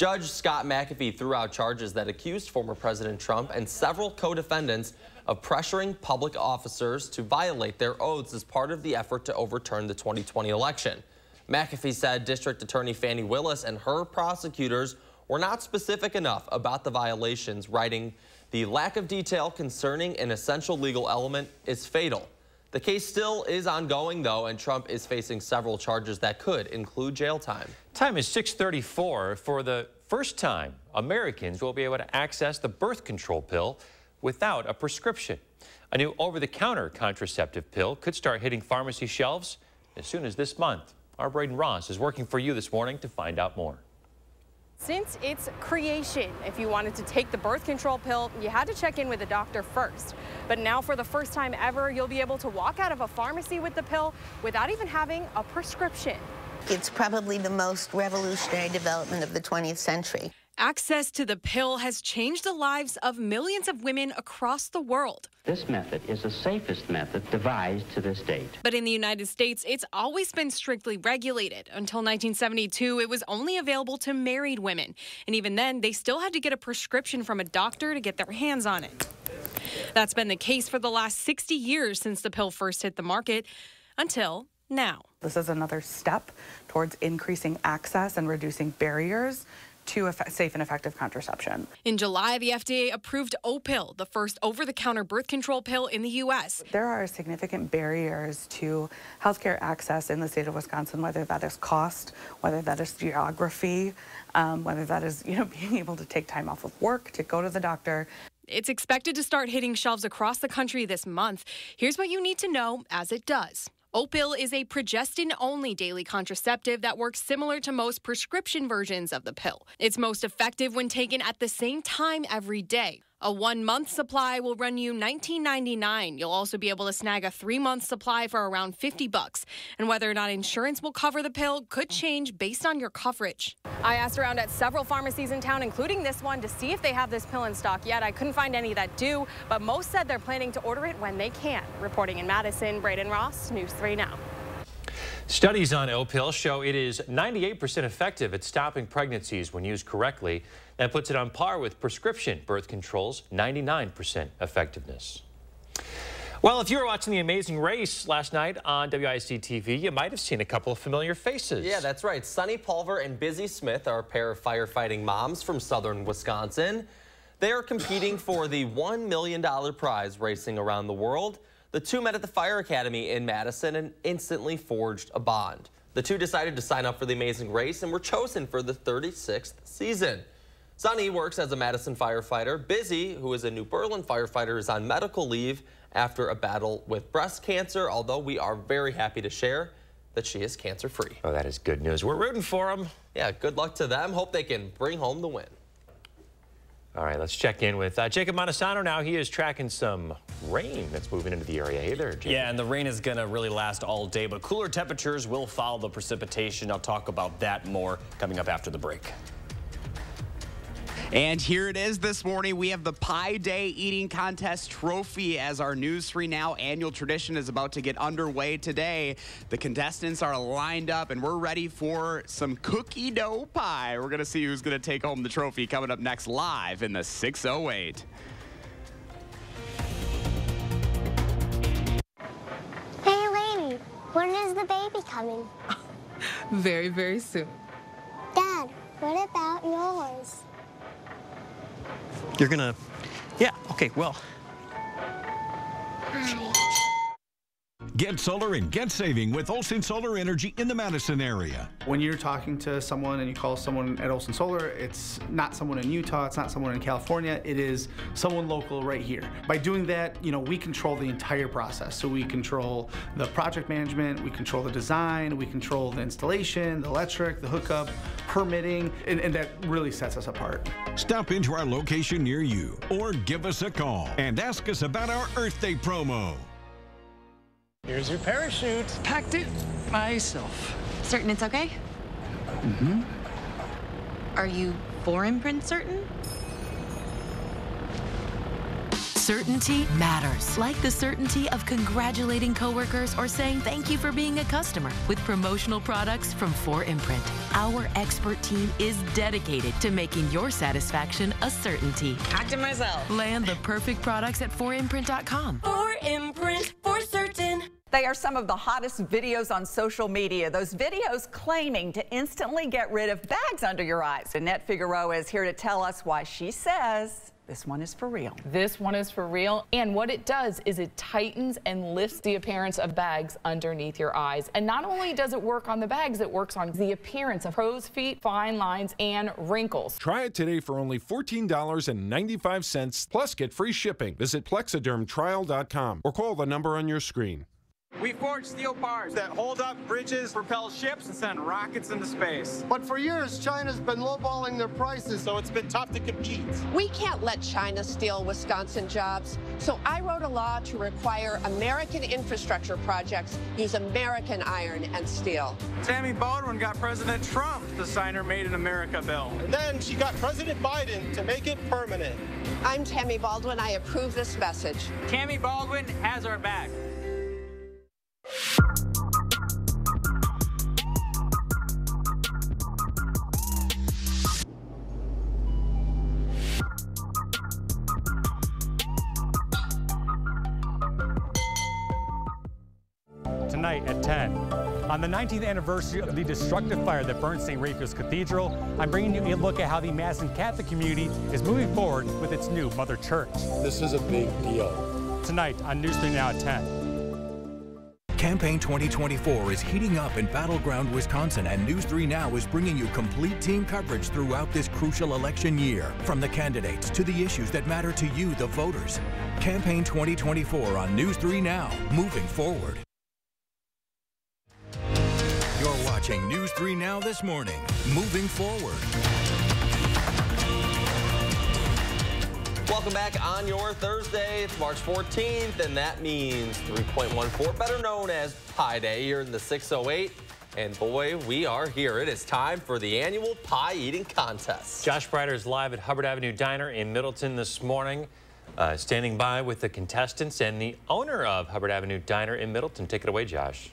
Judge Scott McAfee threw out charges that accused former President Trump and several co-defendants of pressuring public officers to violate their oaths as part of the effort to overturn the 2020 election. McAfee said District Attorney Fani Willis and her prosecutors were not specific enough about the violations, writing, the lack of detail concerning an essential legal element is fatal. The case still is ongoing, though, and Trump is facing several charges that could include jail time. Time is 634. For the first time, Americans will be able to access the birth control pill without a prescription. A new over-the-counter contraceptive pill could start hitting pharmacy shelves as soon as this month. Our Braden Ross is working for you this morning to find out more. Since its creation, if you wanted to take the birth control pill, you had to check in with a doctor first. But now for the first time ever, you'll be able to walk out of a pharmacy with the pill without even having a prescription. It's probably the most revolutionary development of the 20th century. Access to the pill has changed the lives of millions of women across the world. This method is the safest method devised to this date. But in the United States, it's always been strictly regulated. Until 1972, it was only available to married women. And even then, they still had to get a prescription from a doctor to get their hands on it. That's been the case for the last 60 years since the pill first hit the market, until now. This is another step towards increasing access and reducing barriers to safe and effective contraception. In July, the FDA approved Opill, the first over the counter birth control pill in the U.S. There are significant barriers to healthcare access in the state of Wisconsin, whether that is cost, whether that is geography, um, whether that is you know being able to take time off of work to go to the doctor. It's expected to start hitting shelves across the country this month. Here's what you need to know as it does. Opill is a progestin only daily contraceptive that works similar to most prescription versions of the pill. It's most effective when taken at the same time every day. A one month supply will run you $19.99. You'll also be able to snag a three month supply for around 50 bucks. And whether or not insurance will cover the pill could change based on your coverage. I asked around at several pharmacies in town, including this one, to see if they have this pill in stock yet. I couldn't find any that do, but most said they're planning to order it when they can. Reporting in Madison, Braden Ross, News 3 Now. Studies on Opill show it is 98% effective at stopping pregnancies when used correctly. That puts it on par with prescription birth control's 99% effectiveness. Well, if you were watching The Amazing Race last night on WISC TV, you might have seen a couple of familiar faces. Yeah, that's right. Sunny Pulver and Bizzy Smith are a pair of firefighting moms from southern Wisconsin. They are competing for the $1 million prize racing around the world. The two met at the Fire Academy in Madison and instantly forged a bond. The two decided to sign up for the Amazing Race and were chosen for the 36th season. Sunny works as a Madison firefighter. Bizzy, who is a New Berlin firefighter, is on medical leave after a battle with breast cancer, although we are very happy to share that she is cancer-free. Oh, that is good news. We're rooting for them. Yeah, good luck to them. Hope they can bring home the win. All right, let's check in with uh, Jacob Montesano now. He is tracking some rain that's moving into the area. Hey there, Jacob. Yeah, and the rain is going to really last all day, but cooler temperatures will follow the precipitation. I'll talk about that more coming up after the break. And here it is this morning. We have the Pie Day Eating Contest trophy as our News 3 Now annual tradition is about to get underway today. The contestants are lined up and we're ready for some cookie dough pie. We're going to see who's going to take home the trophy coming up next live in the 608. Hey, lady, when is the baby coming? Very, very soon. Dad, what about yours? You're gonna, yeah, okay, well. Get solar and get saving with Olson Solar Energy in the Madison area. When you're talking to someone and you call someone at Olson Solar, it's not someone in Utah, it's not someone in California, it is someone local right here. By doing that, you know, we control the entire process. So we control the project management, we control the design, we control the installation, the electric, the hookup, permitting, and, and that really sets us apart. Stop into our location near you or give us a call and ask us about our Earth Day promo. Here's your parachute. Packed it myself. Certain it's okay? Mm-hmm. Are you 4imprint certain? Certainty matters. Like the certainty of congratulating coworkers or saying thank you for being a customer with promotional products from 4imprint. Our expert team is dedicated to making your satisfaction a certainty. Packed it myself. Land the perfect products at 4imprint.com. For imprint, for certain. They are some of the hottest videos on social media. Those videos claiming to instantly get rid of bags under your eyes. Annette Figueroa is here to tell us why she says this one is for real. This one is for real. And what it does is it tightens and lifts the appearance of bags underneath your eyes. And not only does it work on the bags, it works on the appearance of crow's feet, fine lines, and wrinkles. Try it today for only $14.95 plus get free shipping. Visit plexadermtrial.com or call the number on your screen. We forge steel bars that hold up bridges, propel ships, and send rockets into space. But for years, China's been lowballing their prices, so it's been tough to compete. We can't let China steal Wisconsin jobs, so I wrote a law to require American infrastructure projects use American iron and steel. Tammy Baldwin got President Trump to sign her Made in America bill. And then she got President Biden to make it permanent. I'm Tammy Baldwin. I approve this message. Tammy Baldwin has our back. Tonight at 10. On the 19th anniversary of the destructive fire that burned St. Raphael's Cathedral, I'm bringing you a look at how the Madison Catholic community is moving forward with its new Mother Church. This is a big deal. Tonight on News 3 Now at 10. Campaign 2024 is heating up in Battleground, Wisconsin, and News 3 Now is bringing you complete team coverage throughout this crucial election year. From the candidates to the issues that matter to you, the voters. Campaign 2024 on News 3 Now, moving forward. You're watching News 3 Now this morning, moving forward. Welcome back on your Thursday. It's March 14th, and that means 3.14, better known as Pi Day here in the 608. And boy, we are here. It is time for the annual pie eating contest. Josh Spreiter is live at Hubbard Avenue Diner in Middleton this morning, uh, standing by with the contestants and the owner of Hubbard Avenue Diner in Middleton. Take it away, Josh.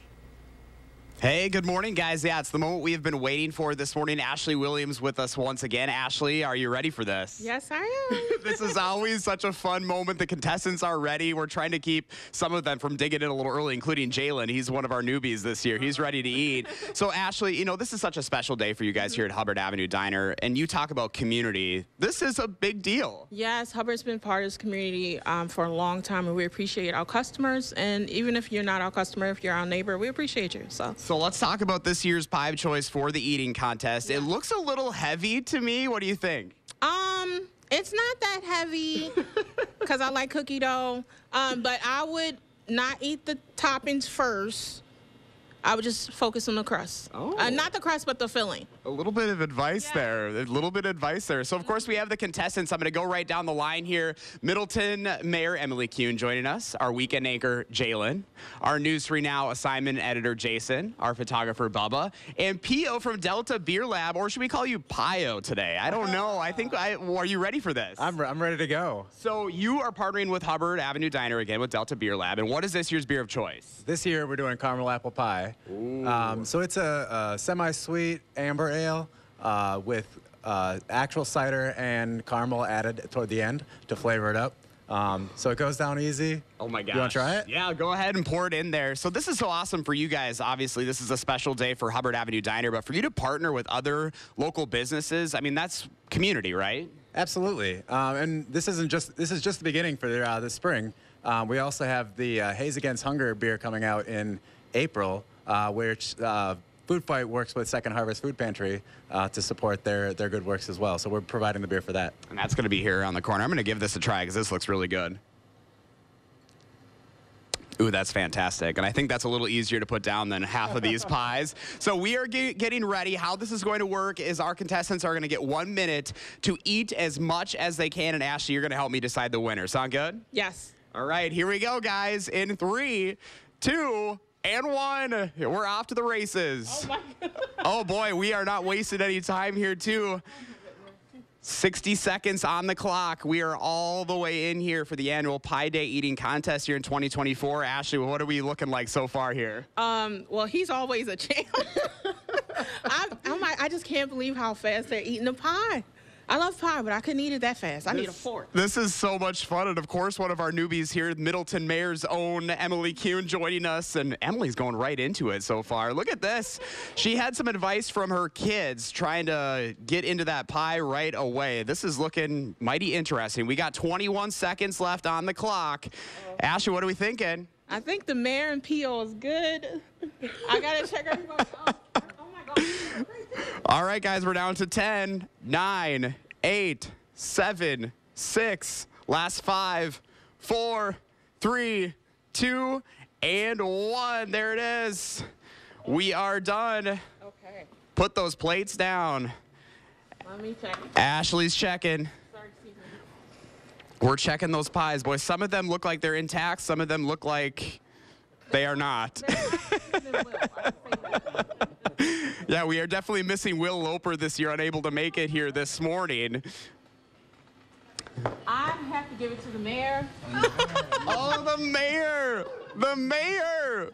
Hey, good morning, guys. Yeah, it's the moment we have been waiting for this morning. Ashley Williams with us once again. Ashley, are you ready for this? Yes, I am. this is always such a fun moment. The contestants are ready. We're trying to keep some of them from digging in a little early, including Jalen. He's one of our newbies this year. He's ready to eat. So, Ashley, you know, this is such a special day for you guys here at Hubbard Avenue Diner, and you talk about community. This is a big deal. Yes, Hubbard's been part of this community um, for a long time, and we appreciate our customers. And even if you're not our customer, if you're our neighbor, we appreciate you. So, So let's talk about this year's pie of choice for the eating contest. It looks a little heavy to me. What do you think? um, it's not that heavy because I like cookie dough. Um, but I would not eat the toppings first. I would just focus on the crust. Oh. Uh, not the crust, but the filling. A little bit of advice there. A little bit of advice there. So, of course, we have the contestants. I'm going to go right down the line here. Middleton Mayor Emily Kuhn joining us, our weekend anchor, Jalen, our News 3 Now assignment editor, Jason, our photographer, Bubba, and Pio from Delta Beer Lab, or should we call you Pio today? I don't know. I think, I, are you ready for this? I'm, I'm ready to go. So, you are partnering with Hubbard Avenue Diner again with Delta Beer Lab. And what is this year's beer of choice? This year we're doing caramel apple pie. Um, so it's a, a semi-sweet amber ale uh, with uh, actual cider and caramel added toward the end to flavor it up. Um, so it goes down easy. Oh my gosh. You want to try it? Yeah, go ahead and pour it in there. So this is so awesome for you guys. Obviously, this is a special day for Hubbard Avenue Diner, but for you to partner with other local businesses, I mean, that's community, right? Absolutely. Um, and this isn't just this is just the beginning for uh, the spring. Um, we also have the uh, Haze Against Hunger beer coming out in April, uh, which uh, Food Fight works with Second Harvest Food Pantry uh, to support their, their good works as well. So we're providing the beer for that. And that's going to be here on the corner. I'm going to give this a try because this looks really good. Ooh, that's fantastic. And I think that's a little easier to put down than half of these pies. So we are ge getting ready. How this is going to work is our contestants are going to get one minute to eat as much as they can. And Ashley, you're going to help me decide the winner. Sound good? Yes. All right, here we go, guys. In three, two, and one. We're off to the races. Oh, oh boy, we are not wasting any time here, too. 60 seconds on the clock. We are all the way in here for the annual Pie Day eating contest here in 2024. Ashley, what are we looking like so far here? Um, well, he's always a champ. I, I'm I just can't believe how fast they're eating the pie. I love pie, but I couldn't eat it that fast. I this, need a fork. This is so much fun. And of course, one of our newbies here, Middleton Mayor's own Emily Kuhn joining us. And Emily's going right into it so far. Look at this. She had some advice from her kids trying to get into that pie right away. This is looking mighty interesting. We got 21 seconds left on the clock. Uh, Ashley, what are we thinking? I think the mayor and peel is good. I got to check everybody out. All right, guys, we're down to 10, 9, 8, 7, 6, last five, four, three, two, and one. There it is. We are done. Okay. Put those plates down. Let me check. Ashley's checking. We're checking those pies, boys. Some of them look like they're intact. Some of them look like they are not. yeah, we are definitely missing Will Loper this year, unable to make it here this morning. I have to give it to the mayor. oh, the mayor! The mayor!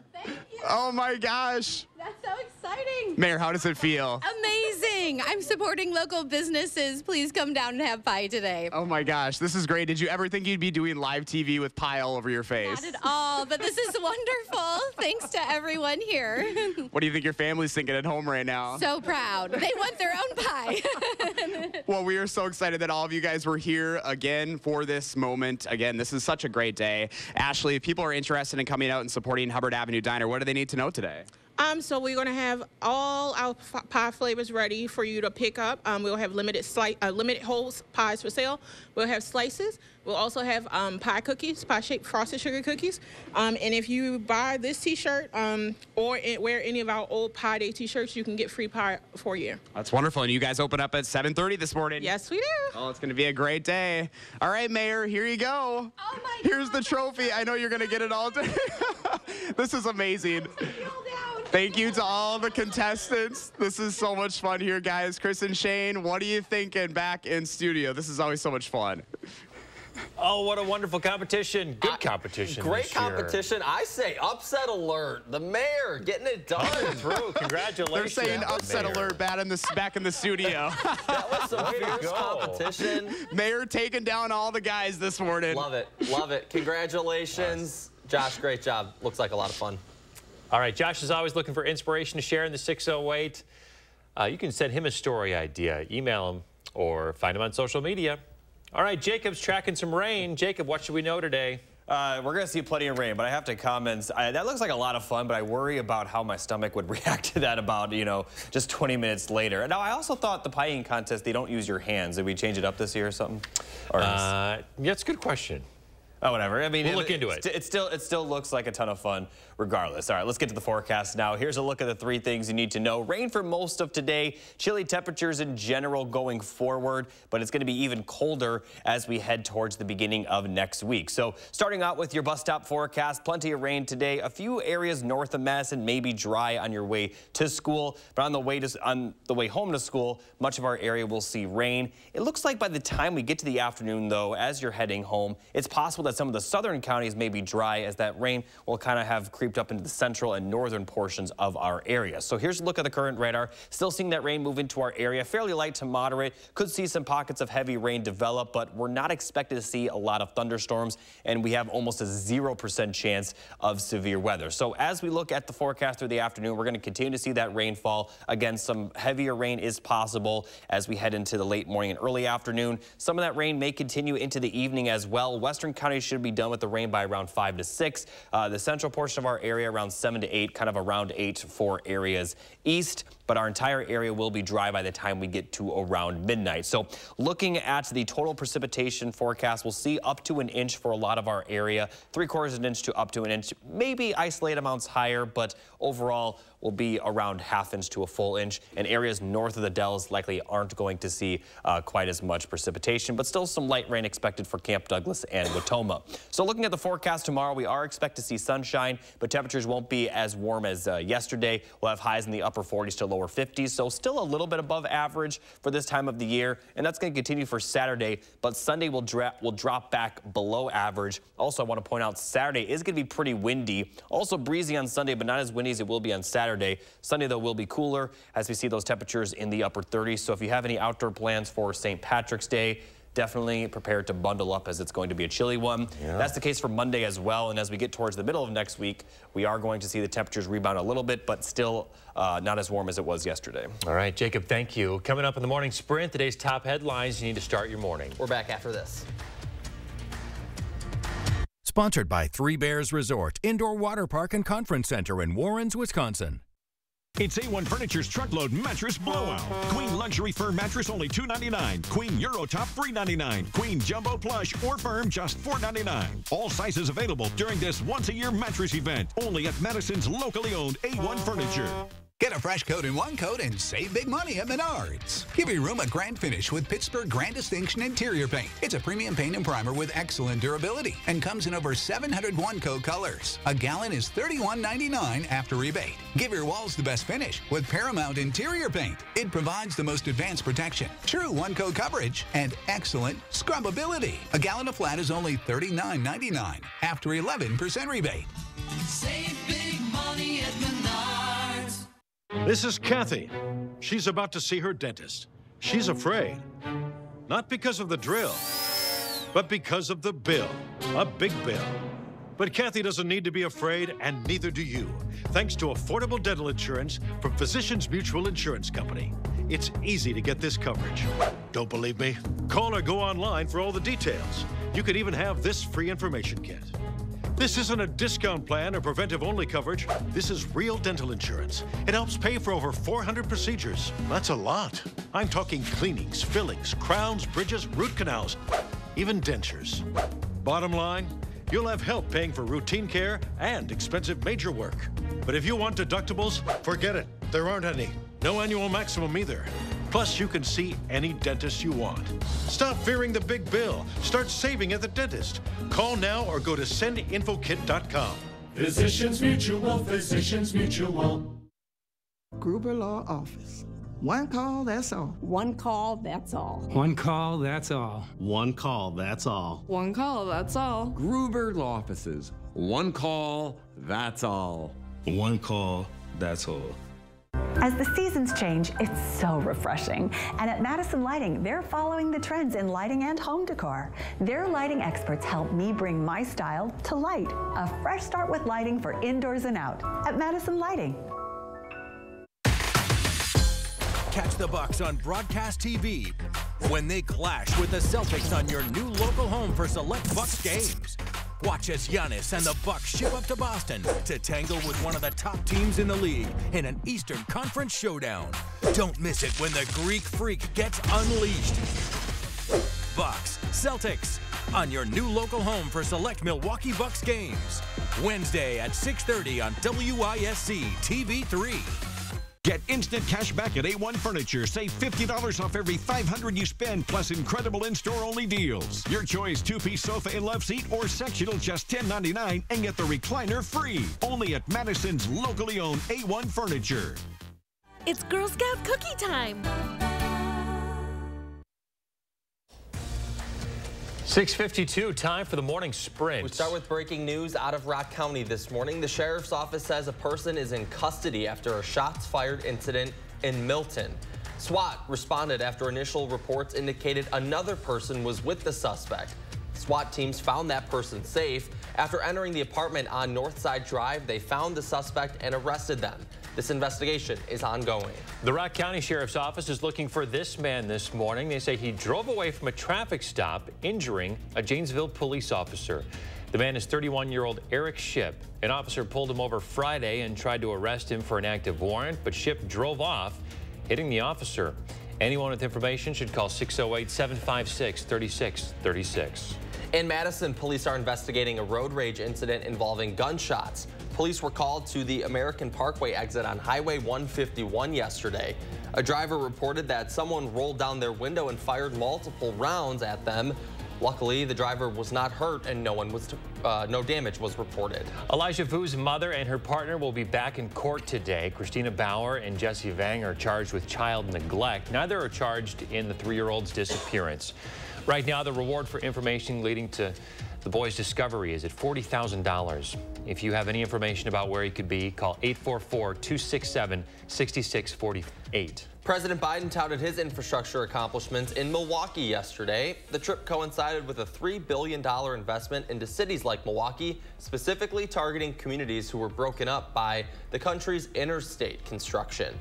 Oh my gosh. That's so exciting. Mayor, how does it feel? Amazing. I'm supporting local businesses. Please come down and have pie today. Oh my gosh, this is great. Did you ever think you'd be doing live TV with pie all over your face? Not at all, but this is wonderful. Thanks to everyone here. what do you think your family's thinking at home right now? So proud. They want their own pie. well, we are so excited that all of you guys were here again for this moment. Again, this is such a great day. Ashley, if people are interested in coming out and supporting Hubbard Avenue Diner, what do they need to know today? Um, so we're going to have all our pie flavors ready for you to pick up. Um, we'll have limited slice, uh, limited whole pies for sale. We'll have slices. We'll also have um, pie cookies, pie-shaped frosted sugar cookies. Um, and if you buy this T-shirt um, or wear any of our old Pie Day T-shirts, you can get free pie for you. That's wonderful. And you guys open up at 7:30 this morning. Yes, we do. Oh, it's going to be a great day. All right, Mayor, here you go. Oh my Here's the trophy. I know you're going to get it all day. this is amazing. Thank you to all the contestants. This is so much fun here, guys. Chris and Shane, what are you thinking back in studio? This is always so much fun. Oh, what a wonderful competition. Good competition. Great competition. I say upset alert. The mayor getting it done. True. Congratulations. They're saying upset mayor. alert back in the back in the studio. that was some fierce competition. Mayor taking down all the guys this morning. Love it. Love it. Congratulations. Josh, great job. Looks like a lot of fun. All right, Josh is always looking for inspiration to share in the 608. Uh, you can send him a story idea, email him, or find him on social media. All right, Jacob's tracking some rain. Jacob, what should we know today? Uh, we're going to see plenty of rain, but I have to comment, I, that looks like a lot of fun, but I worry about how my stomach would react to that about, you know, just 20 minutes later. Now, I also thought the pie eating contest, they don't use your hands. Did we change it up this year or something? Or uh, yeah, it's a good question. Oh, whatever. I mean, we'll it, look into it. It still it still looks like a ton of fun regardless. All right, let's get to the forecast now. Here's a look at the three things you need to know. Rain for most of today, chilly temperatures in general going forward, but it's going to be even colder as we head towards the beginning of next week. So starting out with your bus stop forecast, plenty of rain today. A few areas north of Madison may be dry on your way to school, but on the way to on the way home to school, much of our area will see rain. It looks like by the time we get to the afternoon, though, as you're heading home, it's possible that some of the southern counties may be dry as that rain will kind of have creeped up into the central and northern portions of our area. So here's a look at the current radar. Still seeing that rain move into our area, fairly light to moderate. Could see some pockets of heavy rain develop, but we're not expected to see a lot of thunderstorms, and we have almost a 0% chance of severe weather. So as we look at the forecast through the afternoon, we're going to continue to see that rainfall. Again, some heavier rain is possible as we head into the late morning and early afternoon. Some of that rain may continue into the evening as well. Western counties should be done with the rain by around 5 to 6. Uh, the central portion of our area around 7 to 8, kind of around 8 for areas east but our entire area will be dry by the time we get to around midnight. So looking at the total precipitation forecast, we'll see up to an inch for a lot of our area, three quarters of an inch to up to an inch, maybe isolated amounts higher, but overall will be around half inch to a full inch. And areas north of the Dells likely aren't going to see uh, quite as much precipitation, but still some light rain expected for Camp Douglas and Wautoma. So looking at the forecast tomorrow, we are expect to see sunshine, but temperatures won't be as warm as uh, yesterday. We'll have highs in the upper 40s to lower 50s, so still a little bit above average for this time of the year, and that's going to continue for Saturday, but Sunday will, dra will drop back below average. Also, I want to point out Saturday is going to be pretty windy, also breezy on Sunday, but not as windy as it will be on Saturday. Sunday, though, will be cooler as we see those temperatures in the upper 30s, so if you have any outdoor plans for St. Patrick's Day, definitely prepared to bundle up as it's going to be a chilly one. Yeah. That's the case for Monday as well. And as we get towards the middle of next week, we are going to see the temperatures rebound a little bit, but still uh, not as warm as it was yesterday. All right, Jacob, thank you. Coming up in the morning sprint, today's top headlines you need to start your morning. We're back after this. Sponsored by Three Bears Resort, Indoor Water Park and Conference Center in Warrens, Wisconsin. It's A1 Furniture's truckload mattress blowout. Queen luxury firm mattress only $2.99. Queen Euro top $3.99. Queen jumbo plush or firm just $4.99. All sizes available during this once a year mattress event. Only at Madison's locally owned A1 Furniture. Get a fresh coat in one coat and save big money at Menards. Give your room a grand finish with Pittsburgh Grand Distinction Interior Paint. It's a premium paint and primer with excellent durability and comes in over 700 one coat colors. A gallon is $31.99 after rebate. Give your walls the best finish with Paramount Interior Paint. It provides the most advanced protection, true one coat coverage, and excellent scrubbability. A gallon of flat is only $39.99 after 11% rebate. Save big money at Menards. This is Kathy. She's about to see her dentist. She's afraid. Not because of the drill, but because of the bill. A big bill. But Kathy doesn't need to be afraid, and neither do you, thanks to affordable dental insurance from Physicians Mutual Insurance Company. It's easy to get this coverage. Don't believe me? Call or go online for all the details. You could even have this free information kit. This isn't a discount plan or preventive only coverage. This is real dental insurance. It helps pay for over 400 procedures. That's a lot. I'm talking cleanings, fillings, crowns, bridges, root canals, even dentures. Bottom line, you'll have help paying for routine care and expensive major work. But if you want deductibles, forget it. There aren't any. No annual maximum either. Plus, you can see any dentist you want. Stop fearing the big bill. Start saving at the dentist. Call now or go to sendinfokit.com. Physicians Mutual, Physicians Mutual. Gruber Law Office. One call, that's all. One call, that's all. One call, that's all. One call, that's all. One call, that's all. Gruber Law Offices. One call, that's all. One call, that's all. As the seasons change, it's so refreshing. And at Madison Lighting, they're following the trends in lighting and home decor. Their lighting experts help me bring my style to light. A fresh start with lighting for indoors and out at Madison Lighting. Catch the Bucks on broadcast TV when they clash with the Celtics on your new local home for select Bucks games. Watch as Giannis and the Bucks ship up to Boston to tangle with one of the top teams in the league in an Eastern Conference showdown. Don't miss it when the Greek Freak gets unleashed. Bucks, Celtics, on your new local home for select Milwaukee Bucks games. Wednesday at 6:30 on WISC TV3. Get instant cash back at A1 Furniture. Save $50 off every 500 you spend, plus incredible in-store only deals. Your choice, two-piece sofa and love seat or sectional just $10.99 and get the recliner free. Only at Madison's locally owned A1 Furniture. It's Girl Scout cookie time. 652, time for the morning sprint. We start with breaking news out of Rock County this morning. The sheriff's office says a person is in custody after a shots fired incident in Milton. SWAT responded after initial reports indicated another person was with the suspect. SWAT teams found that person safe. After entering the apartment on Northside Drive, they found the suspect and arrested them. This investigation is ongoing. The Rock County Sheriff's Office is looking for this man this morning. They say he drove away from a traffic stop, injuring a Janesville police officer. The man is 31-year-old Eric Ship. An officer pulled him over Friday and tried to arrest him for an active warrant, but Ship drove off, hitting the officer. Anyone with information should call 608-756-3636. In Madison, police are investigating a road rage incident involving gunshots. Police were called to the American Parkway exit on Highway 151 yesterday. A driver reported that someone rolled down their window and fired multiple rounds at them. Luckily, the driver was not hurt and no one was uh, no damage was reported. Elijah Vue's mother and her partner will be back in court today. Christina Baur and Jesse Vang are charged with child neglect. Neither are charged in the three-year-old's disappearance. Right now, the reward for information leading to the boy's discovery is at $40,000. If you have any information about where he could be, call 844-267-6648. President Biden touted his infrastructure accomplishments in Milwaukee yesterday. The trip coincided with a $3 billion investment into cities like Milwaukee, specifically targeting communities who were broken up by the country's interstate construction.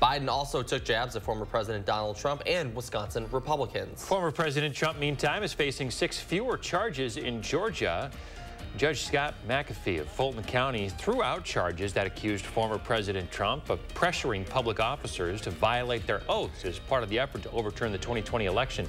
Biden also took jabs at former President Donald Trump and Wisconsin Republicans. Former President Trump, meantime, is facing six fewer charges in Georgia. Judge Scott McAfee of Fulton County threw out charges that accused former President Trump of pressuring public officers to violate their oaths as part of the effort to overturn the 2020 election.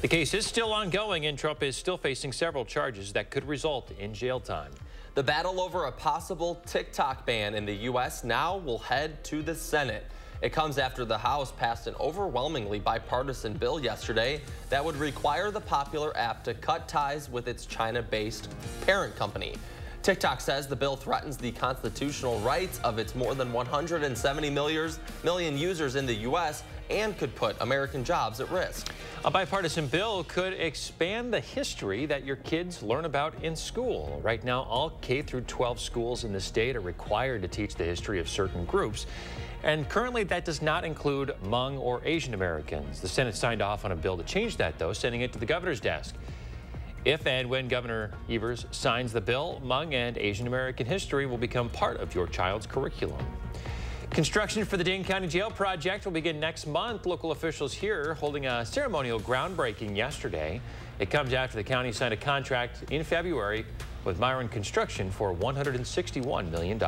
The case is still ongoing, and Trump is still facing several charges that could result in jail time. The battle over a possible TikTok ban in the U.S. now will head to the Senate. It comes after the House passed an overwhelmingly bipartisan bill yesterday that would require the popular app to cut ties with its China-based parent company. TikTok says the bill threatens the constitutional rights of its more than 170 million users in the U.S. and could put American jobs at risk. A bipartisan bill could expand the history that your kids learn about in school. Right now, all K through 12 schools in the state are required to teach the history of certain groups. And currently, that does not include Hmong or Asian Americans. The Senate signed off on a bill to change that, though, sending it to the governor's desk. If and when Governor Evers signs the bill, Hmong and Asian American history will become part of your child's curriculum. Construction for the Dane County Jail project will begin next month. Local officials here holding a ceremonial groundbreaking yesterday. It comes after the county signed a contract in February with Miron Construction for $161 million.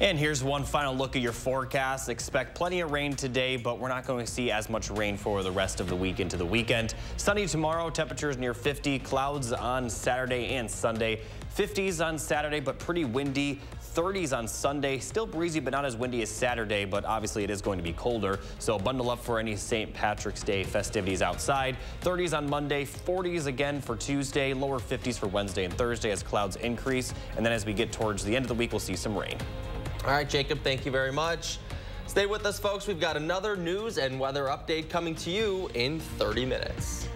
And here's one final look at your forecast. Expect plenty of rain today, but we're not going to see as much rain for the rest of the week into the weekend. Sunny tomorrow, temperatures near 50, clouds on Saturday and Sunday. 50s on Saturday, but pretty windy. 30s on Sunday. Still breezy, but not as windy as Saturday, but obviously it is going to be colder. So bundle up for any St. Patrick's Day festivities outside. 30s on Monday, 40s again for Tuesday, lower 50s for Wednesday and Thursday as clouds increase. And then as we get towards the end of the week, we'll see some rain. All right, Jacob, thank you very much. Stay with us, folks. We've got another news and weather update coming to you in 30 minutes.